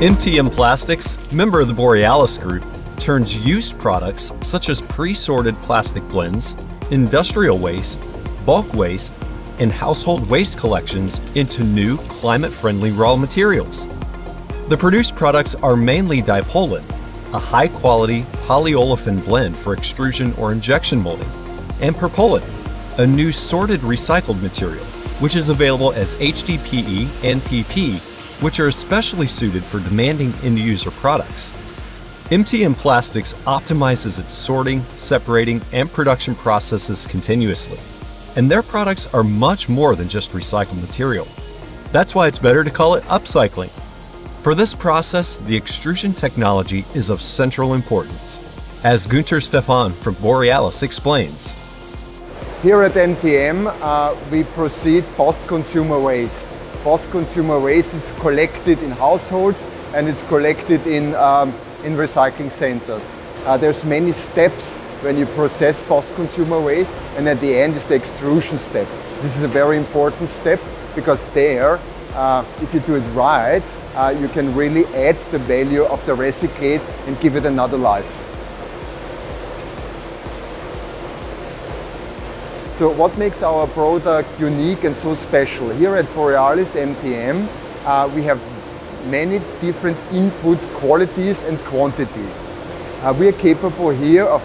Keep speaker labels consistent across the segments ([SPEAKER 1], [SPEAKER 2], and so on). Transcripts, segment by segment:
[SPEAKER 1] MTM Plastics, member of the Borealis Group, turns used products such as pre-sorted plastic blends, industrial waste, bulk waste, and household waste collections into new climate-friendly raw materials. The produced products are mainly Dipolen, a high-quality polyolefin blend for extrusion or injection molding, and Purpolen, a new sorted recycled material, which is available as HDPE and PP, which are especially suited for demanding end-user products. MTM Plastics optimizes its sorting, separating, and production processes continuously. And their products are much more than just recycled material. That's why it's better to call it upcycling. For this process, the extrusion technology is of central importance, as Gunter Stefan from Borealis explains.
[SPEAKER 2] Here at MTM, uh, we proceed post-consumer waste. Post-consumer waste is collected in households and it's collected in, um, in recycling centers. Uh, there's many steps when you process post-consumer waste and at the end is the extrusion step. This is a very important step because there, uh, if you do it right, uh, you can really add the value of the recyclate and give it another life. So what makes our product unique and so special? Here at Borealis MTM, uh, we have many different input qualities and quantities. Uh, we are capable here of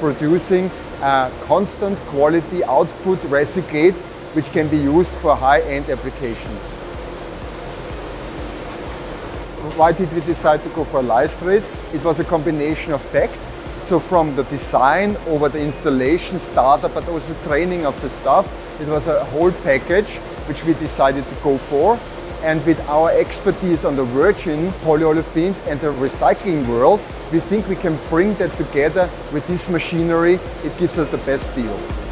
[SPEAKER 2] producing a constant quality output recyclate which can be used for high-end applications. Why did we decide to go for Leistritz? It was a combination of facts so from the design over the installation, startup, but also training of the staff, it was a whole package which we decided to go for. And with our expertise on the virgin polyolefins and the recycling world, we think we can bring that together with this machinery. It gives us the best deal.